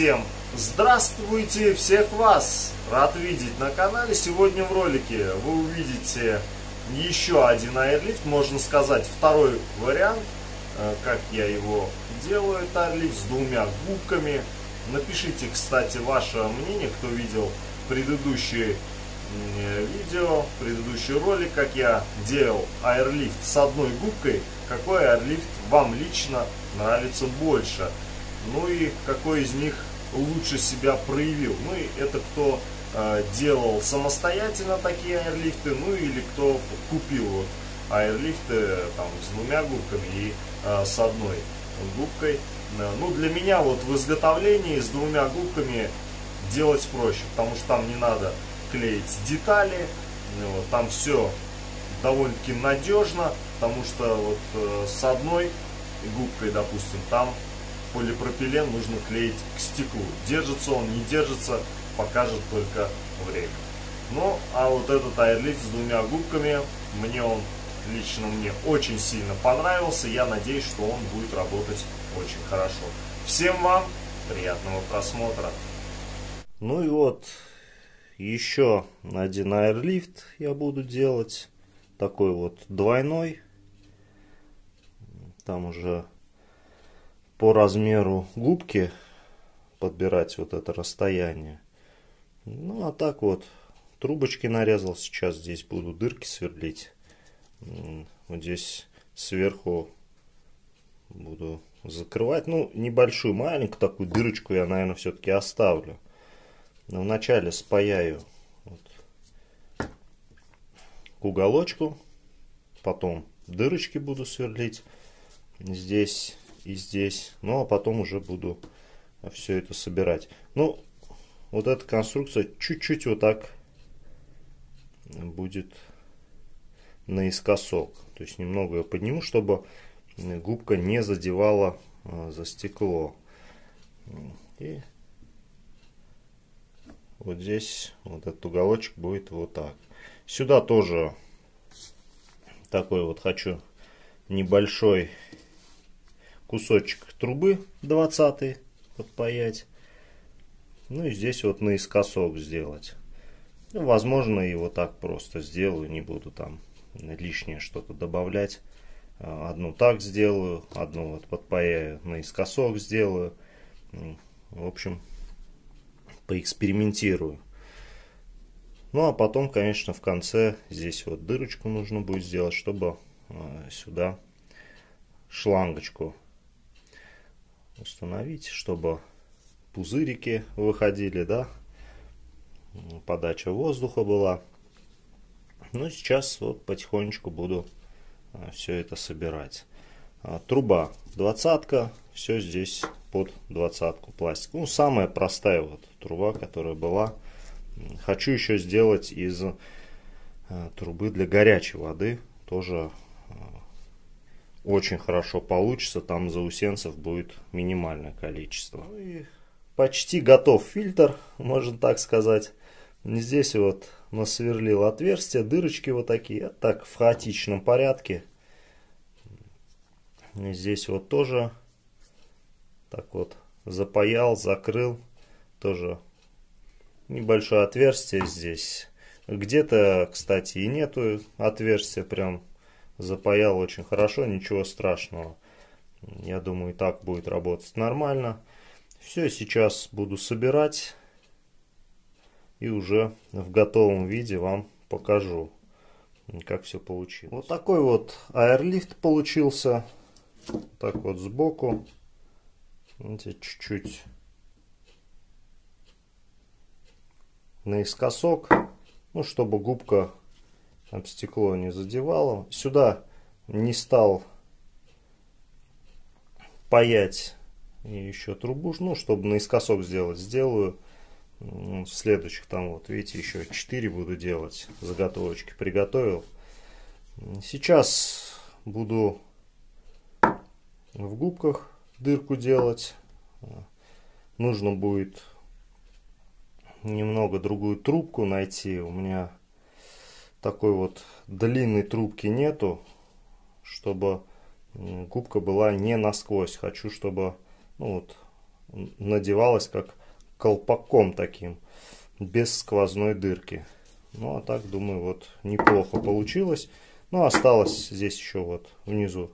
Всем здравствуйте, всех вас рад видеть на канале. Сегодня в ролике вы увидите еще один аэрлифт, можно сказать второй вариант, э, как я его делаю, это аэрлифт с двумя губками. Напишите, кстати, ваше мнение, кто видел предыдущие видео, предыдущий ролик, как я делал аэрлифт с одной губкой, какой аэрлифт вам лично нравится больше. Ну и какой из них лучше себя проявил. Ну и это кто э, делал самостоятельно такие аэрлифты, ну или кто купил вот аэрлифты там с двумя губками и э, с одной губкой. Ну для меня вот в изготовлении с двумя губками делать проще, потому что там не надо клеить детали. Вот, там все довольно-таки надежно, потому что вот э, с одной губкой, допустим, там полипропилен нужно клеить к стеклу. Держится он, не держится, покажет только время. Ну, а вот этот аэрлифт с двумя губками, мне он, лично мне очень сильно понравился. Я надеюсь, что он будет работать очень хорошо. Всем вам приятного просмотра. Ну и вот, еще один аэрлифт я буду делать. Такой вот двойной. Там уже по размеру губки подбирать вот это расстояние. Ну а так вот, трубочки нарезал. Сейчас здесь буду дырки сверлить. Вот здесь сверху буду закрывать. Ну, небольшую, маленькую такую дырочку я, наверное, все-таки оставлю. Но вначале спаяю вот к уголочку, потом дырочки буду сверлить здесь и здесь, ну а потом уже буду все это собирать. Ну, вот эта конструкция чуть-чуть вот так будет наискосок. То есть немного ее подниму, чтобы губка не задевала а, за стекло. И вот здесь вот этот уголочек будет вот так. Сюда тоже такой вот хочу небольшой кусочек трубы 20 подпаять. Ну и здесь вот наискосок сделать. Ну, возможно, и вот так просто сделаю, не буду там лишнее что-то добавлять. Одну так сделаю, одну вот подпаяю наискосок сделаю. В общем, поэкспериментирую. Ну а потом, конечно, в конце здесь вот дырочку нужно будет сделать, чтобы э, сюда шлангочку установить, чтобы пузырики выходили, да, подача воздуха была. Ну, сейчас вот потихонечку буду э, все это собирать. А, труба двадцатка, все здесь под двадцатку пластик. Ну, самая простая вот труба, которая была. Хочу еще сделать из э, трубы для горячей воды. Тоже э, очень хорошо получится. Там заусенцев будет минимальное количество. Ну и почти готов фильтр, можно так сказать. Здесь вот насверлил отверстия, дырочки вот такие. Так в хаотичном порядке. Здесь вот тоже так вот запаял, закрыл. Тоже небольшое отверстие здесь. Где-то, кстати, и нету отверстия. Прям запаял очень хорошо, ничего страшного. Я думаю, и так будет работать нормально. Все, сейчас буду собирать. И уже в готовом виде вам покажу, как все получилось. Вот такой вот аэрлифт получился. Так вот сбоку. Видите, чуть-чуть наискосок, ну, чтобы губка об стекло не задевала. Сюда не стал паять и еще трубу, ну, чтобы наискосок сделать, сделаю в следующих там вот, видите, еще 4 буду делать, заготовочки приготовил. Сейчас буду в губках дырку делать. Нужно будет немного другую трубку найти. У меня такой вот длинной трубки нету, чтобы губка была не насквозь. Хочу, чтобы ну вот, надевалась как колпаком таким, без сквозной дырки. Ну, а так, думаю, вот неплохо получилось. Ну, осталось здесь еще вот внизу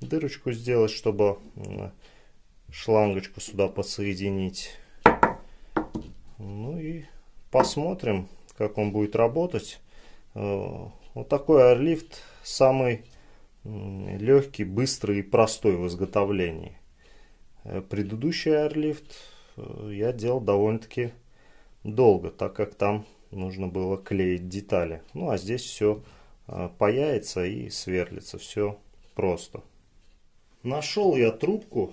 дырочку сделать, чтобы шлангочку сюда подсоединить. Ну и посмотрим, как он будет работать. Э, вот такой аэрлифт самый легкий, быстрый и простой в изготовлении. Э, предыдущий аэрлифт э, я делал довольно-таки долго, так как там нужно было клеить детали. Ну а здесь все паяется и сверлится, все просто. Нашел я трубку,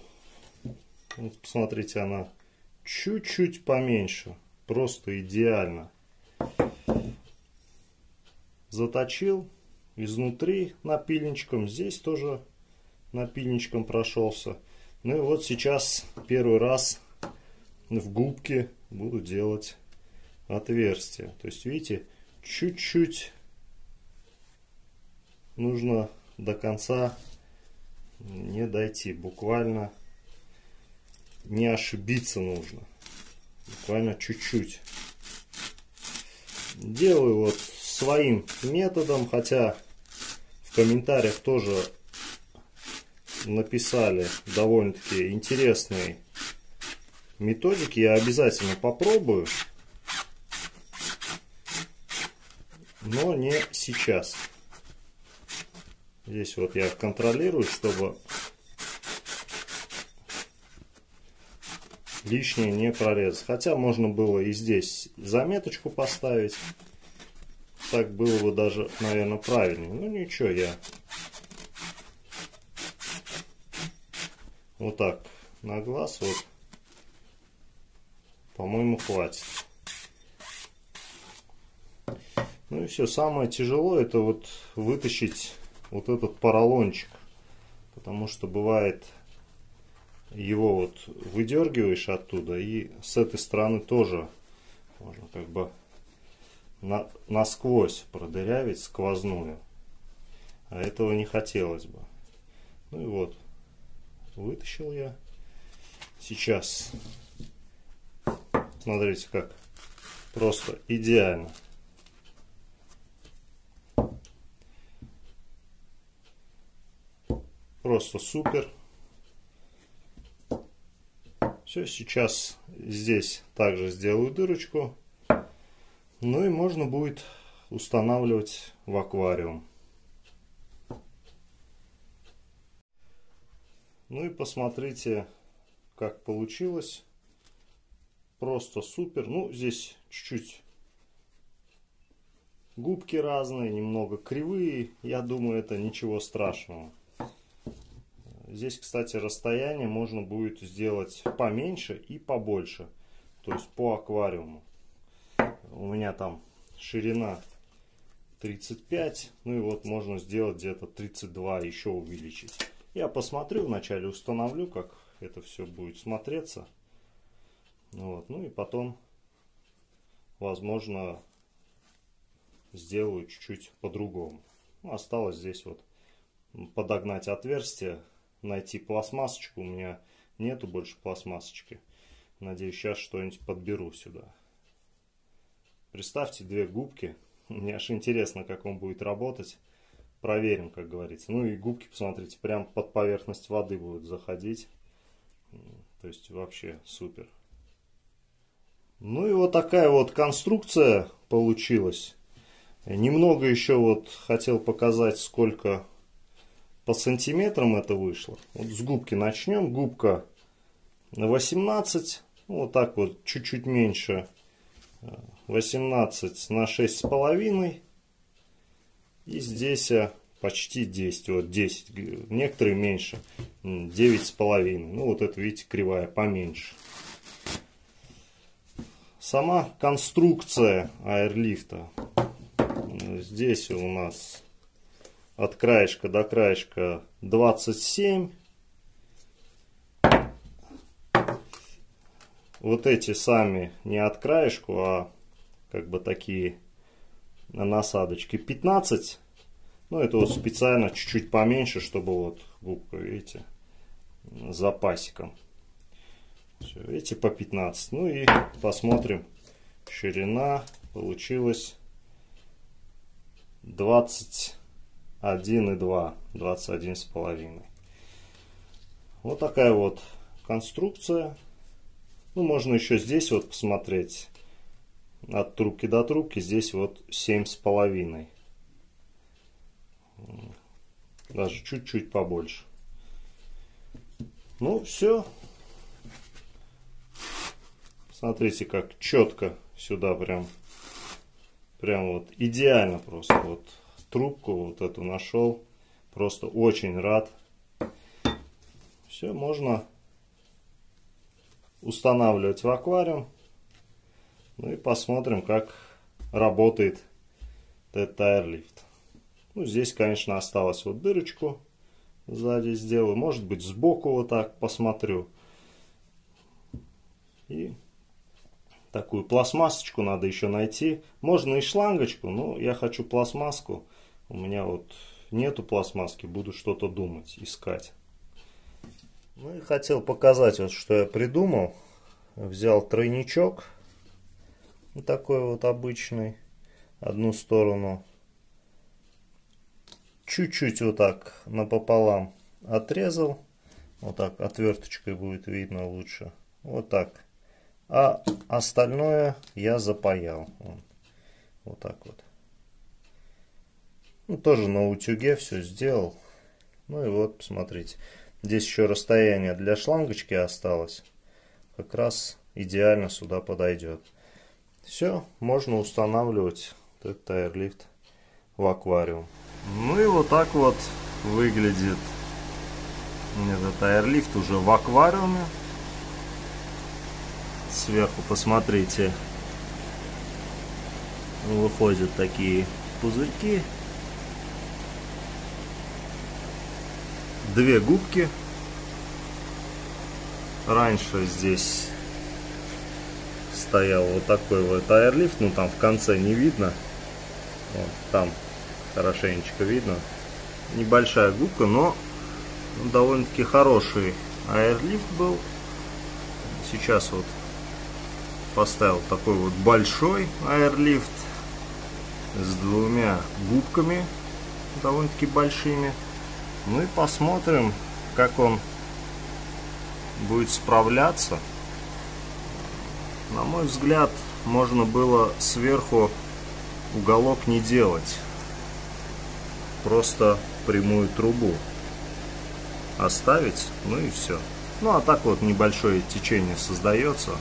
вот посмотрите, она чуть-чуть поменьше, просто идеально заточил изнутри напильничком. Здесь тоже напильничком прошелся. Ну и вот сейчас первый раз в губке буду делать отверстие. То есть, видите, чуть-чуть нужно до конца не дойти. Буквально не ошибиться нужно. Буквально чуть-чуть. Делаю вот своим методом, хотя в комментариях тоже написали довольно-таки интересные методики. Я обязательно попробую. Но не сейчас. Здесь вот я контролирую, чтобы лишнее не прорезать. Хотя можно было и здесь заметочку поставить так было бы даже, наверное, правильнее. Ну ничего, я вот так на глаз вот, по-моему, хватит. Ну и все, самое тяжело это вот вытащить вот этот поролончик. Потому что бывает его вот выдергиваешь оттуда и с этой стороны тоже можно как бы на, насквозь продырявить сквозную. А этого не хотелось бы. Ну и вот, вытащил я. Сейчас, смотрите как, просто идеально. Просто супер. Все, сейчас здесь также сделаю дырочку. Ну и можно будет устанавливать в аквариум. Ну и посмотрите, как получилось. Просто супер. Ну, здесь чуть-чуть губки разные, немного кривые. Я думаю, это ничего страшного. Здесь, кстати, расстояние можно будет сделать поменьше и побольше. То есть по аквариуму у меня там ширина 35, ну и вот можно сделать где-то 32, еще увеличить. Я посмотрю, вначале установлю, как это все будет смотреться. Вот, ну и потом, возможно, сделаю чуть-чуть по-другому. Ну, осталось здесь вот подогнать отверстие, найти пластмассочку. У меня нету больше пластмассочки. Надеюсь, сейчас что-нибудь подберу сюда. Представьте две губки. Мне аж интересно, как он будет работать. Проверим, как говорится. Ну и губки, посмотрите, прям под поверхность воды будут заходить. То есть вообще супер. Ну и вот такая вот конструкция получилась. Немного еще вот хотел показать, сколько по сантиметрам это вышло. Вот с губки начнем. Губка 18. Ну, вот так вот, чуть-чуть меньше 18 на 6 с половиной. И здесь а, почти 10. Вот 10. Некоторые меньше. 9 с половиной. Ну вот это видите кривая поменьше. Сама конструкция аэрлифта. Здесь у нас от краешка до краешка 27 вот эти сами не от краешку, а как бы такие насадочки 15. Ну, это вот специально чуть-чуть поменьше, чтобы вот губка, видите, запасиком. Все, эти по 15. Ну и посмотрим. Ширина получилась 21,2. 21 с половиной. Вот такая вот конструкция. Ну, можно еще здесь вот посмотреть. От трубки до трубки здесь вот семь с половиной. Даже чуть-чуть побольше. Ну, все. Смотрите, как четко сюда прям, прям вот идеально просто. Вот трубку вот эту нашел. Просто очень рад. Все, можно устанавливать в аквариум. Ну и посмотрим, как работает этот тайрлифт. Ну, здесь, конечно, осталось вот дырочку сзади сделаю. Может быть, сбоку вот так посмотрю. И такую пластмассочку надо еще найти. Можно и шлангочку, но я хочу пластмасску. У меня вот нету пластмасски, буду что-то думать, искать. Ну и хотел показать, вот, что я придумал. Взял тройничок, вот такой вот обычный, одну сторону чуть-чуть вот так напополам отрезал. Вот так отверточкой будет видно лучше. Вот так. А остальное я запаял. Вот так вот. Ну, тоже на утюге все сделал. Ну и вот, посмотрите. Здесь еще расстояние для шлангочки осталось. Как раз идеально сюда подойдет. Все, можно устанавливать этот тайрлифт в аквариум. Ну и вот так вот выглядит этот аэрлифт уже в аквариуме. Сверху посмотрите, выходят такие пузырьки. Две губки. Раньше здесь стоял вот такой вот аэрлифт, ну там в конце не видно. Вот, там хорошенечко видно. Небольшая губка, но довольно-таки хороший аэрлифт был. Сейчас вот поставил такой вот большой аэрлифт с двумя губками довольно-таки большими. Ну и посмотрим, как он будет справляться. На мой взгляд, можно было сверху уголок не делать просто прямую трубу оставить, ну и все. Ну а так вот небольшое течение создается.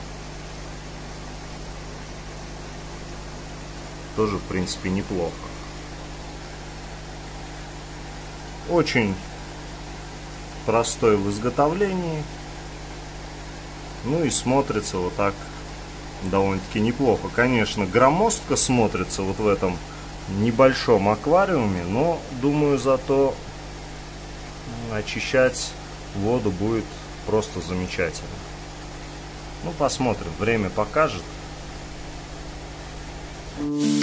Тоже, в принципе, неплохо. Очень простой в изготовлении. Ну и смотрится вот так довольно-таки неплохо. Конечно, громоздко смотрится вот в этом небольшом аквариуме, но думаю зато очищать воду будет просто замечательно. Ну посмотрим, время покажет. Thank you.